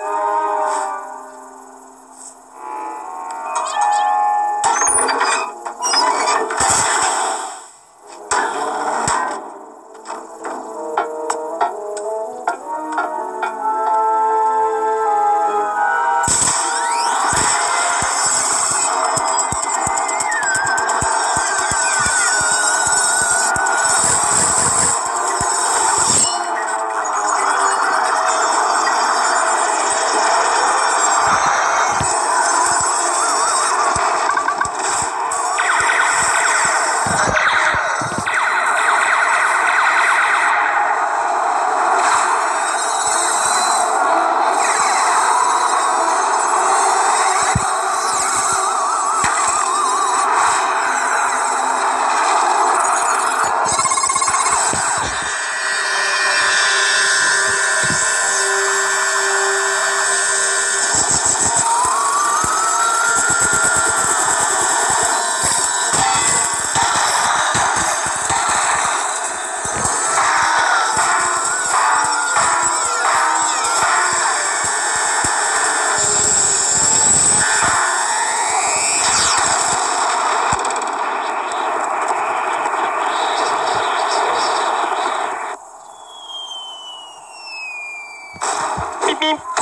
Thank Beep beep.